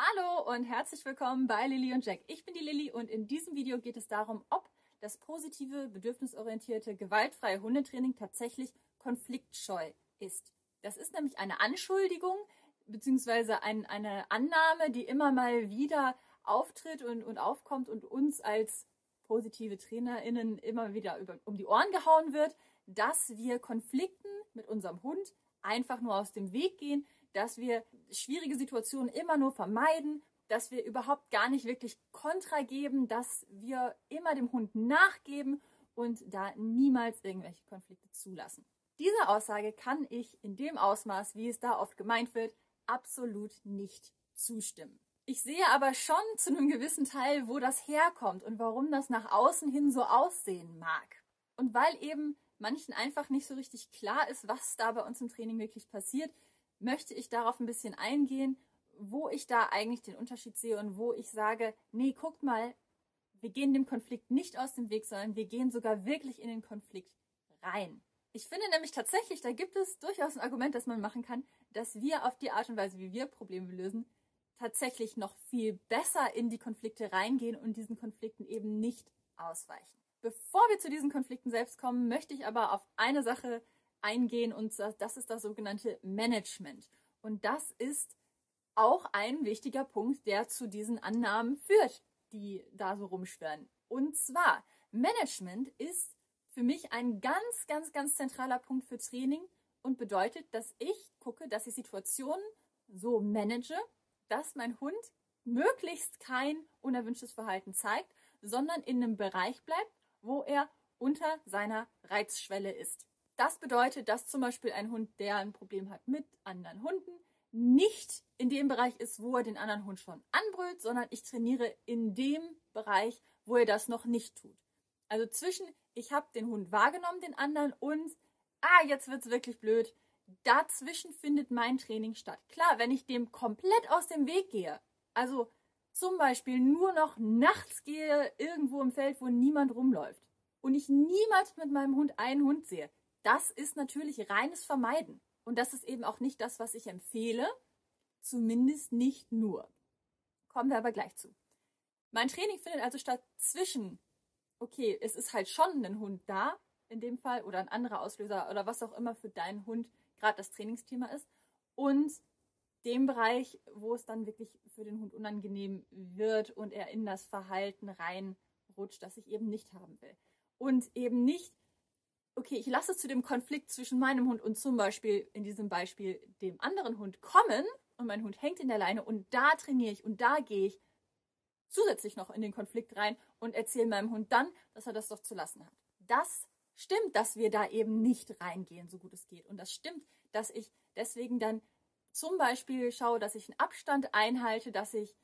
Hallo und herzlich willkommen bei Lilly und Jack. Ich bin die Lilly und in diesem Video geht es darum, ob das positive, bedürfnisorientierte, gewaltfreie Hundetraining tatsächlich konfliktscheu ist. Das ist nämlich eine Anschuldigung bzw. Ein, eine Annahme, die immer mal wieder auftritt und, und aufkommt und uns als positive TrainerInnen immer wieder über, um die Ohren gehauen wird, dass wir Konflikten mit unserem Hund einfach nur aus dem Weg gehen, dass wir schwierige Situationen immer nur vermeiden, dass wir überhaupt gar nicht wirklich Kontra geben, dass wir immer dem Hund nachgeben und da niemals irgendwelche Konflikte zulassen. Diese Aussage kann ich in dem Ausmaß, wie es da oft gemeint wird, absolut nicht zustimmen. Ich sehe aber schon zu einem gewissen Teil, wo das herkommt und warum das nach außen hin so aussehen mag. Und weil eben manchen einfach nicht so richtig klar ist, was da bei uns im Training wirklich passiert, möchte ich darauf ein bisschen eingehen, wo ich da eigentlich den Unterschied sehe und wo ich sage, nee, guckt mal, wir gehen dem Konflikt nicht aus dem Weg, sondern wir gehen sogar wirklich in den Konflikt rein. Ich finde nämlich tatsächlich, da gibt es durchaus ein Argument, das man machen kann, dass wir auf die Art und Weise, wie wir Probleme lösen, tatsächlich noch viel besser in die Konflikte reingehen und diesen Konflikten eben nicht ausweichen. Bevor wir zu diesen Konflikten selbst kommen, möchte ich aber auf eine Sache eingehen und das ist das sogenannte Management. Und das ist auch ein wichtiger Punkt, der zu diesen Annahmen führt, die da so rumschwirren. Und zwar, Management ist für mich ein ganz, ganz, ganz zentraler Punkt für Training und bedeutet, dass ich gucke, dass ich Situationen so manage, dass mein Hund möglichst kein unerwünschtes Verhalten zeigt, sondern in einem Bereich bleibt, wo er unter seiner Reizschwelle ist. Das bedeutet, dass zum Beispiel ein Hund, der ein Problem hat mit anderen Hunden, nicht in dem Bereich ist, wo er den anderen Hund schon anbrüllt, sondern ich trainiere in dem Bereich, wo er das noch nicht tut. Also zwischen, ich habe den Hund wahrgenommen, den anderen, und, ah, jetzt wird es wirklich blöd. Dazwischen findet mein Training statt. Klar, wenn ich dem komplett aus dem Weg gehe, also zum Beispiel nur noch nachts gehe, irgendwo im Feld, wo niemand rumläuft, und ich niemals mit meinem Hund einen Hund sehe, das ist natürlich reines Vermeiden. Und das ist eben auch nicht das, was ich empfehle. Zumindest nicht nur. Kommen wir aber gleich zu. Mein Training findet also statt zwischen, okay, es ist halt schon ein Hund da, in dem Fall, oder ein anderer Auslöser oder was auch immer für deinen Hund gerade das Trainingsthema ist, und dem Bereich, wo es dann wirklich für den Hund unangenehm wird und er in das Verhalten reinrutscht, das ich eben nicht haben will. Und eben nicht okay, ich lasse zu dem Konflikt zwischen meinem Hund und zum Beispiel in diesem Beispiel dem anderen Hund kommen und mein Hund hängt in der Leine und da trainiere ich und da gehe ich zusätzlich noch in den Konflikt rein und erzähle meinem Hund dann, dass er das doch zu lassen hat. Das stimmt, dass wir da eben nicht reingehen, so gut es geht. Und das stimmt, dass ich deswegen dann zum Beispiel schaue, dass ich einen Abstand einhalte, dass ich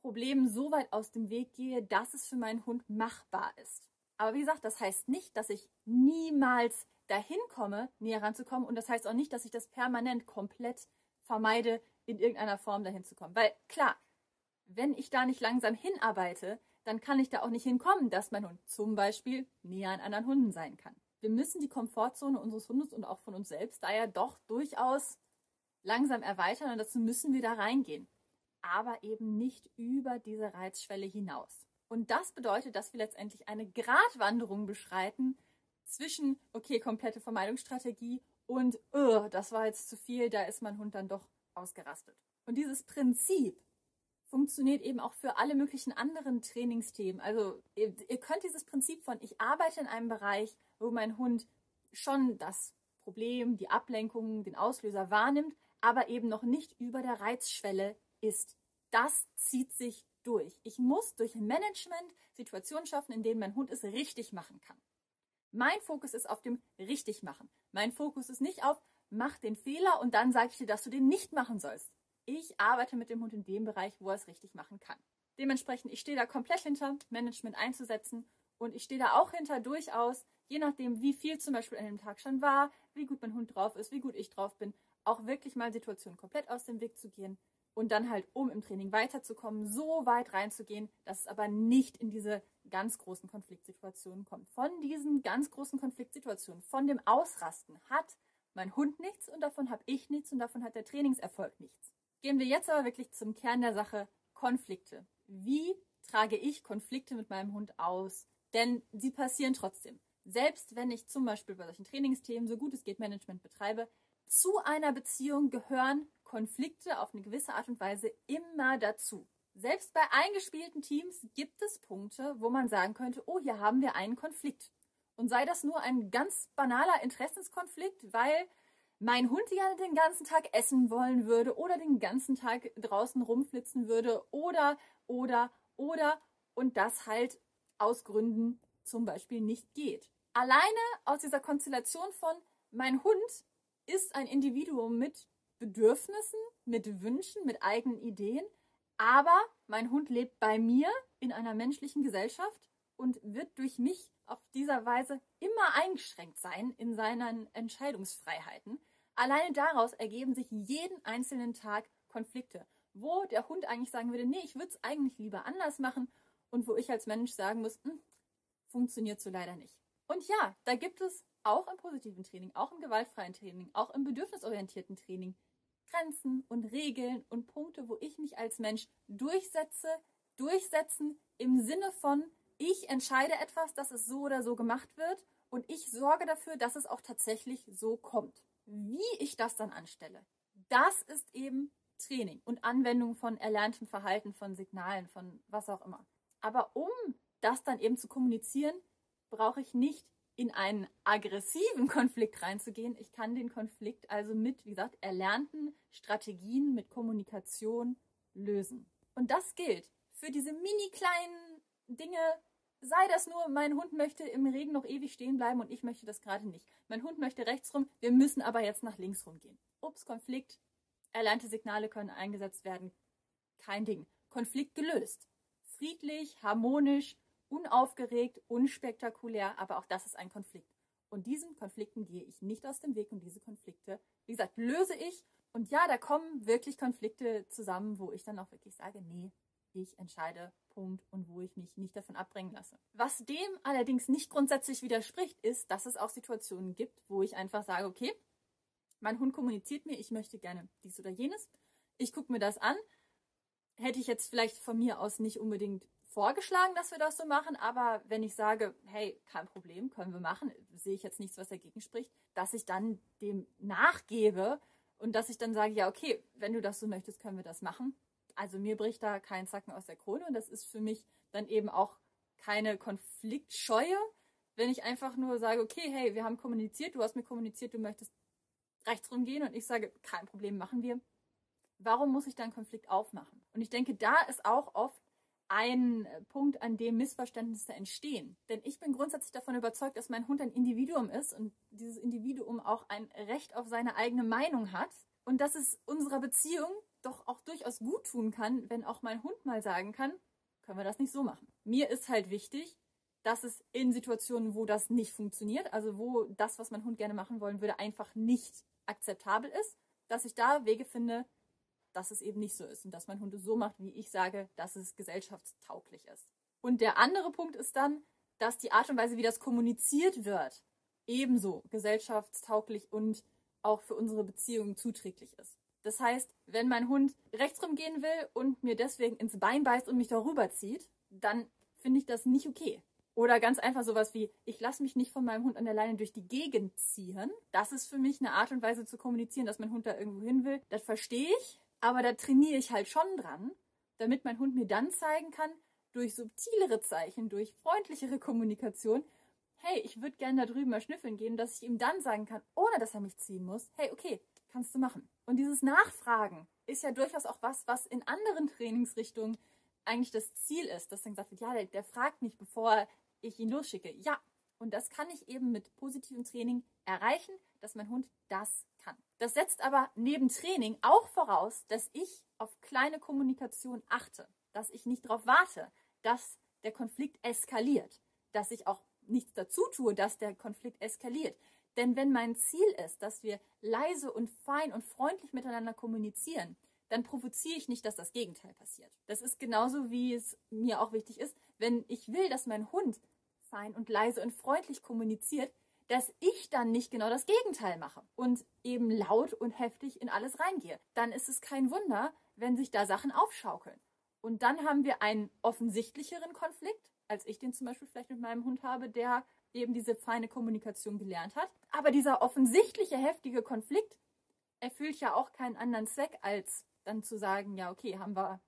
Problemen so weit aus dem Weg gehe, dass es für meinen Hund machbar ist. Aber wie gesagt, das heißt nicht, dass ich niemals dahin komme, näher ranzukommen. Und das heißt auch nicht, dass ich das permanent komplett vermeide, in irgendeiner Form dahin zu kommen. Weil klar, wenn ich da nicht langsam hinarbeite, dann kann ich da auch nicht hinkommen, dass mein Hund zum Beispiel näher an anderen Hunden sein kann. Wir müssen die Komfortzone unseres Hundes und auch von uns selbst da ja doch durchaus langsam erweitern und dazu müssen wir da reingehen. Aber eben nicht über diese Reizschwelle hinaus. Und das bedeutet, dass wir letztendlich eine Gratwanderung beschreiten zwischen, okay, komplette Vermeidungsstrategie und, oh, das war jetzt zu viel, da ist mein Hund dann doch ausgerastet. Und dieses Prinzip funktioniert eben auch für alle möglichen anderen Trainingsthemen. Also ihr, ihr könnt dieses Prinzip von, ich arbeite in einem Bereich, wo mein Hund schon das Problem, die Ablenkung, den Auslöser wahrnimmt, aber eben noch nicht über der Reizschwelle ist. Das zieht sich durch. Ich muss durch Management Situationen schaffen, in denen mein Hund es richtig machen kann. Mein Fokus ist auf dem richtig machen. Mein Fokus ist nicht auf mach den Fehler und dann sage ich dir, dass du den nicht machen sollst. Ich arbeite mit dem Hund in dem Bereich, wo er es richtig machen kann. Dementsprechend, ich stehe da komplett hinter, Management einzusetzen und ich stehe da auch hinter durchaus, je nachdem, wie viel zum Beispiel an dem Tag schon war, wie gut mein Hund drauf ist, wie gut ich drauf bin, auch wirklich mal Situationen komplett aus dem Weg zu gehen und dann halt, um im Training weiterzukommen, so weit reinzugehen, dass es aber nicht in diese ganz großen Konfliktsituationen kommt. Von diesen ganz großen Konfliktsituationen, von dem Ausrasten hat mein Hund nichts und davon habe ich nichts und davon hat der Trainingserfolg nichts. Gehen wir jetzt aber wirklich zum Kern der Sache, Konflikte. Wie trage ich Konflikte mit meinem Hund aus? Denn sie passieren trotzdem. Selbst wenn ich zum Beispiel bei solchen Trainingsthemen so gut es geht Management betreibe, zu einer Beziehung gehören Konflikte auf eine gewisse Art und Weise immer dazu. Selbst bei eingespielten Teams gibt es Punkte, wo man sagen könnte, oh, hier haben wir einen Konflikt. Und sei das nur ein ganz banaler Interessenskonflikt, weil mein Hund gerne den ganzen Tag essen wollen würde oder den ganzen Tag draußen rumflitzen würde oder, oder, oder und das halt aus Gründen zum Beispiel nicht geht. Alleine aus dieser Konstellation von mein Hund ist ein Individuum mit Bedürfnissen, mit Wünschen, mit eigenen Ideen, aber mein Hund lebt bei mir in einer menschlichen Gesellschaft und wird durch mich auf dieser Weise immer eingeschränkt sein in seinen Entscheidungsfreiheiten. Alleine daraus ergeben sich jeden einzelnen Tag Konflikte, wo der Hund eigentlich sagen würde, nee, ich würde es eigentlich lieber anders machen und wo ich als Mensch sagen muss, hm, funktioniert so leider nicht. Und ja, da gibt es auch im positiven Training, auch im gewaltfreien Training, auch im bedürfnisorientierten Training Grenzen und Regeln und Punkte, wo ich mich als Mensch durchsetze, durchsetzen im Sinne von, ich entscheide etwas, dass es so oder so gemacht wird und ich sorge dafür, dass es auch tatsächlich so kommt. Wie ich das dann anstelle, das ist eben Training und Anwendung von erlerntem Verhalten, von Signalen, von was auch immer. Aber um das dann eben zu kommunizieren, brauche ich nicht in einen aggressiven Konflikt reinzugehen. Ich kann den Konflikt also mit, wie gesagt, erlernten Strategien, mit Kommunikation lösen. Und das gilt für diese mini kleinen Dinge, sei das nur, mein Hund möchte im Regen noch ewig stehen bleiben und ich möchte das gerade nicht. Mein Hund möchte rechts rum, wir müssen aber jetzt nach links rumgehen. Ups, Konflikt, erlernte Signale können eingesetzt werden. Kein Ding. Konflikt gelöst. Friedlich, harmonisch, unaufgeregt, unspektakulär, aber auch das ist ein Konflikt. Und diesen Konflikten gehe ich nicht aus dem Weg und diese Konflikte, wie gesagt, löse ich. Und ja, da kommen wirklich Konflikte zusammen, wo ich dann auch wirklich sage, nee, ich entscheide, Punkt, und wo ich mich nicht davon abbringen lasse. Was dem allerdings nicht grundsätzlich widerspricht, ist, dass es auch Situationen gibt, wo ich einfach sage, okay, mein Hund kommuniziert mir, ich möchte gerne dies oder jenes. Ich gucke mir das an. Hätte ich jetzt vielleicht von mir aus nicht unbedingt vorgeschlagen, dass wir das so machen, aber wenn ich sage, hey, kein Problem, können wir machen, sehe ich jetzt nichts, was dagegen spricht, dass ich dann dem nachgebe und dass ich dann sage, ja, okay, wenn du das so möchtest, können wir das machen. Also mir bricht da kein Zacken aus der Krone und das ist für mich dann eben auch keine Konfliktscheue, wenn ich einfach nur sage, okay, hey, wir haben kommuniziert, du hast mir kommuniziert, du möchtest rechts rumgehen und ich sage, kein Problem, machen wir. Warum muss ich dann Konflikt aufmachen? Und ich denke, da ist auch oft ein Punkt, an dem Missverständnisse entstehen. Denn ich bin grundsätzlich davon überzeugt, dass mein Hund ein Individuum ist und dieses Individuum auch ein Recht auf seine eigene Meinung hat und dass es unserer Beziehung doch auch durchaus gut tun kann, wenn auch mein Hund mal sagen kann, können wir das nicht so machen. Mir ist halt wichtig, dass es in Situationen, wo das nicht funktioniert, also wo das, was mein Hund gerne machen wollen würde, einfach nicht akzeptabel ist, dass ich da Wege finde, dass es eben nicht so ist und dass mein Hund es so macht, wie ich sage, dass es gesellschaftstauglich ist. Und der andere Punkt ist dann, dass die Art und Weise, wie das kommuniziert wird, ebenso gesellschaftstauglich und auch für unsere Beziehungen zuträglich ist. Das heißt, wenn mein Hund rechtsrum gehen will und mir deswegen ins Bein beißt und mich darüber zieht, dann finde ich das nicht okay. Oder ganz einfach sowas wie, ich lasse mich nicht von meinem Hund an der Leine durch die Gegend ziehen. Das ist für mich eine Art und Weise zu kommunizieren, dass mein Hund da irgendwo hin will. Das verstehe ich. Aber da trainiere ich halt schon dran, damit mein Hund mir dann zeigen kann, durch subtilere Zeichen, durch freundlichere Kommunikation, hey, ich würde gerne da drüben mal schnüffeln gehen, dass ich ihm dann sagen kann, ohne dass er mich ziehen muss, hey, okay, kannst du machen. Und dieses Nachfragen ist ja durchaus auch was, was in anderen Trainingsrichtungen eigentlich das Ziel ist, dass dann gesagt wird, ja, der, der fragt mich, bevor ich ihn losschicke. Ja, und das kann ich eben mit positivem Training erreichen, dass mein Hund das kann. Das setzt aber neben Training auch voraus, dass ich auf kleine Kommunikation achte, dass ich nicht darauf warte, dass der Konflikt eskaliert, dass ich auch nichts dazu tue, dass der Konflikt eskaliert. Denn wenn mein Ziel ist, dass wir leise und fein und freundlich miteinander kommunizieren, dann provoziere ich nicht, dass das Gegenteil passiert. Das ist genauso, wie es mir auch wichtig ist, wenn ich will, dass mein Hund fein und leise und freundlich kommuniziert, dass ich dann nicht genau das Gegenteil mache und eben laut und heftig in alles reingehe. Dann ist es kein Wunder, wenn sich da Sachen aufschaukeln. Und dann haben wir einen offensichtlicheren Konflikt, als ich den zum Beispiel vielleicht mit meinem Hund habe, der eben diese feine Kommunikation gelernt hat. Aber dieser offensichtliche, heftige Konflikt erfüllt ja auch keinen anderen Zweck, als dann zu sagen, ja, okay, haben wir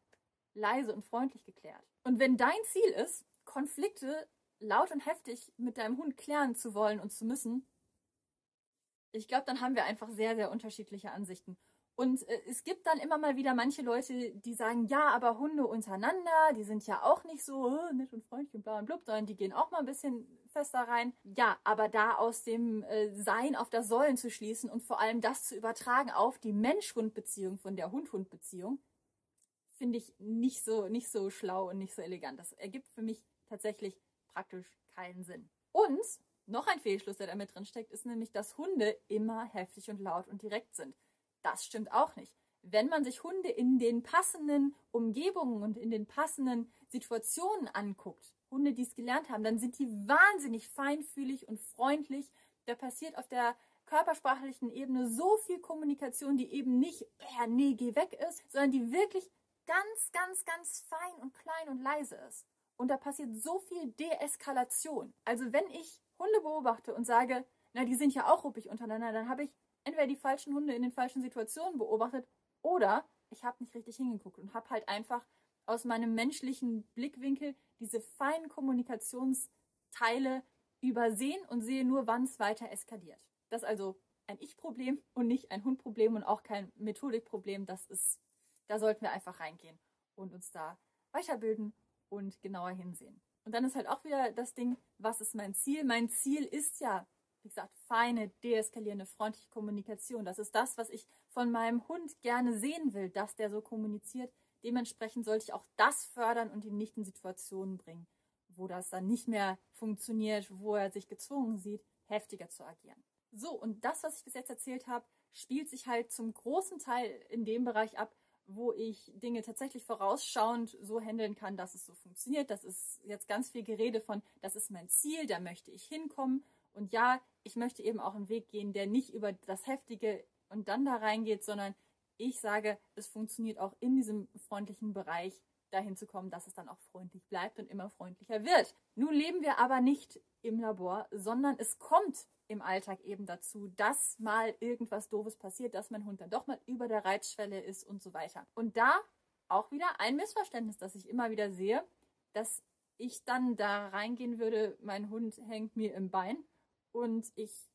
leise und freundlich geklärt. Und wenn dein Ziel ist, Konflikte laut und heftig mit deinem Hund klären zu wollen und zu müssen, ich glaube, dann haben wir einfach sehr, sehr unterschiedliche Ansichten. Und äh, es gibt dann immer mal wieder manche Leute, die sagen, ja, aber Hunde untereinander, die sind ja auch nicht so oh, nett und freundlich und bla und blub, sondern die gehen auch mal ein bisschen fester rein. Ja, aber da aus dem äh, Sein auf das Sollen zu schließen und vor allem das zu übertragen auf die Mensch-Hund-Beziehung von der Hund-Hund-Beziehung, finde ich nicht so, nicht so schlau und nicht so elegant. Das ergibt für mich tatsächlich praktisch keinen Sinn. Und noch ein Fehlschluss, der da mit drin steckt, ist nämlich, dass Hunde immer heftig und laut und direkt sind. Das stimmt auch nicht. Wenn man sich Hunde in den passenden Umgebungen und in den passenden Situationen anguckt, Hunde, die es gelernt haben, dann sind die wahnsinnig feinfühlig und freundlich. Da passiert auf der körpersprachlichen Ebene so viel Kommunikation, die eben nicht, ja, nee, geh weg ist, sondern die wirklich ganz, ganz, ganz fein und klein und leise ist. Und da passiert so viel Deeskalation. Also wenn ich Hunde beobachte und sage, na, die sind ja auch ruppig untereinander, dann habe ich entweder die falschen Hunde in den falschen Situationen beobachtet oder ich habe nicht richtig hingeguckt und habe halt einfach aus meinem menschlichen Blickwinkel diese feinen Kommunikationsteile übersehen und sehe nur, wann es weiter eskaliert. Das ist also ein Ich-Problem und nicht ein Hund-Problem und auch kein Methodikproblem. Das ist, da sollten wir einfach reingehen und uns da weiterbilden und genauer hinsehen. Und dann ist halt auch wieder das Ding, was ist mein Ziel? Mein Ziel ist ja wie gesagt, feine, deeskalierende, freundliche Kommunikation. Das ist das, was ich von meinem Hund gerne sehen will, dass der so kommuniziert. Dementsprechend sollte ich auch das fördern und ihn nicht in Situationen bringen, wo das dann nicht mehr funktioniert, wo er sich gezwungen sieht, heftiger zu agieren. So, und das, was ich bis jetzt erzählt habe, spielt sich halt zum großen Teil in dem Bereich ab, wo ich Dinge tatsächlich vorausschauend so handeln kann, dass es so funktioniert. Das ist jetzt ganz viel Gerede von, das ist mein Ziel, da möchte ich hinkommen und ja, ich möchte eben auch einen Weg gehen, der nicht über das Heftige und dann da reingeht, sondern ich sage, es funktioniert auch in diesem freundlichen Bereich dahin zu kommen, dass es dann auch freundlich bleibt und immer freundlicher wird. Nun leben wir aber nicht im Labor, sondern es kommt im Alltag eben dazu, dass mal irgendwas Doofes passiert, dass mein Hund dann doch mal über der Reizschwelle ist und so weiter. Und da auch wieder ein Missverständnis, das ich immer wieder sehe, dass ich dann da reingehen würde, mein Hund hängt mir im Bein und ich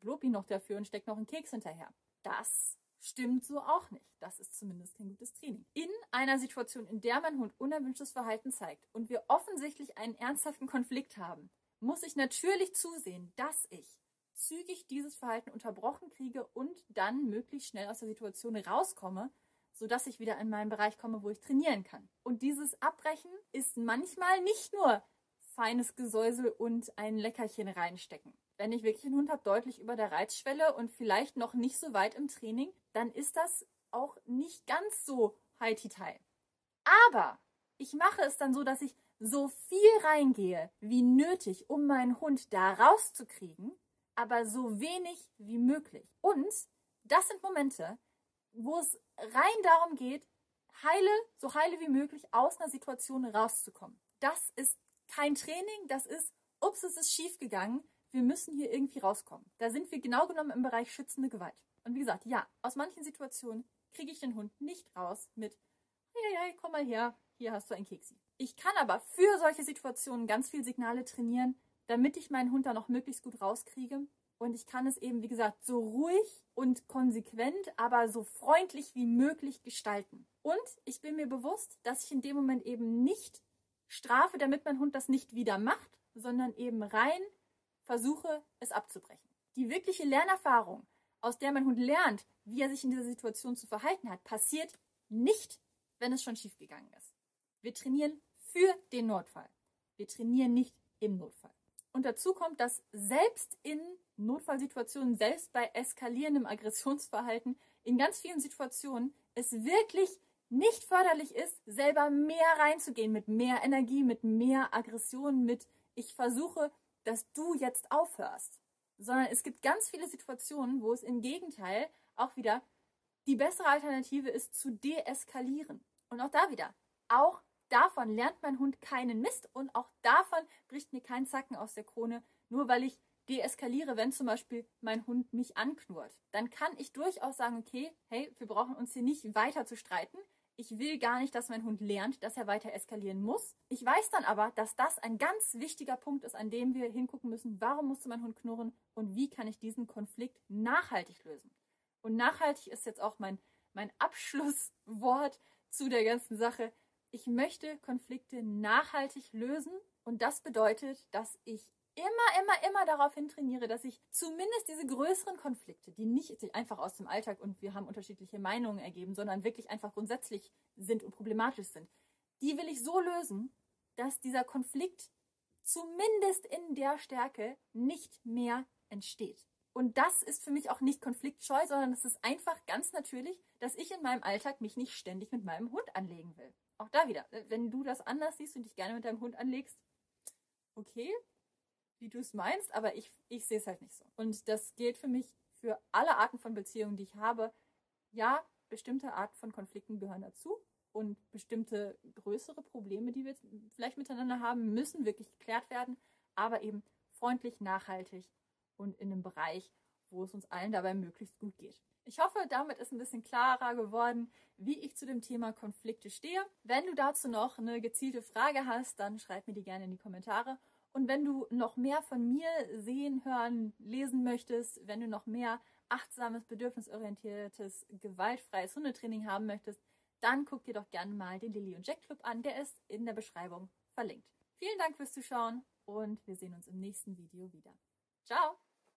lobe ihn noch dafür und stecke noch einen Keks hinterher. Das stimmt so auch nicht. Das ist zumindest kein gutes Training. In einer Situation, in der mein Hund unerwünschtes Verhalten zeigt und wir offensichtlich einen ernsthaften Konflikt haben, muss ich natürlich zusehen, dass ich zügig dieses Verhalten unterbrochen kriege und dann möglichst schnell aus der Situation rauskomme, sodass ich wieder in meinen Bereich komme, wo ich trainieren kann. Und dieses Abbrechen ist manchmal nicht nur feines Gesäusel und ein Leckerchen reinstecken wenn ich wirklich einen Hund habe, deutlich über der Reizschwelle und vielleicht noch nicht so weit im Training, dann ist das auch nicht ganz so high-tie. Aber ich mache es dann so, dass ich so viel reingehe wie nötig, um meinen Hund da rauszukriegen, aber so wenig wie möglich. Und das sind Momente, wo es rein darum geht, heile, so heile wie möglich aus einer Situation rauszukommen. Das ist kein Training, das ist, ups, es ist schief gegangen wir müssen hier irgendwie rauskommen. Da sind wir genau genommen im Bereich schützende Gewalt. Und wie gesagt, ja, aus manchen Situationen kriege ich den Hund nicht raus mit, hey, hey, komm mal her, hier hast du ein Keksi. Ich kann aber für solche Situationen ganz viel Signale trainieren, damit ich meinen Hund da noch möglichst gut rauskriege. Und ich kann es eben, wie gesagt, so ruhig und konsequent, aber so freundlich wie möglich gestalten. Und ich bin mir bewusst, dass ich in dem Moment eben nicht strafe, damit mein Hund das nicht wieder macht, sondern eben rein versuche, es abzubrechen. Die wirkliche Lernerfahrung, aus der mein Hund lernt, wie er sich in dieser Situation zu verhalten hat, passiert nicht, wenn es schon schiefgegangen ist. Wir trainieren für den Notfall. Wir trainieren nicht im Notfall. Und dazu kommt, dass selbst in Notfallsituationen, selbst bei eskalierendem Aggressionsverhalten, in ganz vielen Situationen es wirklich nicht förderlich ist, selber mehr reinzugehen, mit mehr Energie, mit mehr Aggression, mit ich versuche dass du jetzt aufhörst, sondern es gibt ganz viele Situationen, wo es im Gegenteil auch wieder die bessere Alternative ist, zu deeskalieren. Und auch da wieder, auch davon lernt mein Hund keinen Mist und auch davon bricht mir kein Zacken aus der Krone, nur weil ich deeskaliere, wenn zum Beispiel mein Hund mich anknurrt. Dann kann ich durchaus sagen, okay, hey, wir brauchen uns hier nicht weiter zu streiten. Ich will gar nicht, dass mein Hund lernt, dass er weiter eskalieren muss. Ich weiß dann aber, dass das ein ganz wichtiger Punkt ist, an dem wir hingucken müssen, warum musste mein Hund knurren und wie kann ich diesen Konflikt nachhaltig lösen. Und nachhaltig ist jetzt auch mein, mein Abschlusswort zu der ganzen Sache. Ich möchte Konflikte nachhaltig lösen und das bedeutet, dass ich immer, immer, immer darauf hin trainiere, dass ich zumindest diese größeren Konflikte, die nicht einfach aus dem Alltag und wir haben unterschiedliche Meinungen ergeben, sondern wirklich einfach grundsätzlich sind und problematisch sind, die will ich so lösen, dass dieser Konflikt zumindest in der Stärke nicht mehr entsteht. Und das ist für mich auch nicht konfliktscheu, sondern es ist einfach ganz natürlich, dass ich in meinem Alltag mich nicht ständig mit meinem Hund anlegen will. Auch da wieder, wenn du das anders siehst und dich gerne mit deinem Hund anlegst, okay, wie du es meinst, aber ich, ich sehe es halt nicht so. Und das gilt für mich für alle Arten von Beziehungen, die ich habe. Ja, bestimmte Arten von Konflikten gehören dazu und bestimmte größere Probleme, die wir vielleicht miteinander haben, müssen wirklich geklärt werden, aber eben freundlich, nachhaltig und in einem Bereich, wo es uns allen dabei möglichst gut geht. Ich hoffe, damit ist ein bisschen klarer geworden, wie ich zu dem Thema Konflikte stehe. Wenn du dazu noch eine gezielte Frage hast, dann schreib mir die gerne in die Kommentare und wenn du noch mehr von mir sehen, hören, lesen möchtest, wenn du noch mehr achtsames, bedürfnisorientiertes, gewaltfreies Hundetraining haben möchtest, dann guck dir doch gerne mal den Lilly und Jack Club an. Der ist in der Beschreibung verlinkt. Vielen Dank fürs Zuschauen und wir sehen uns im nächsten Video wieder. Ciao!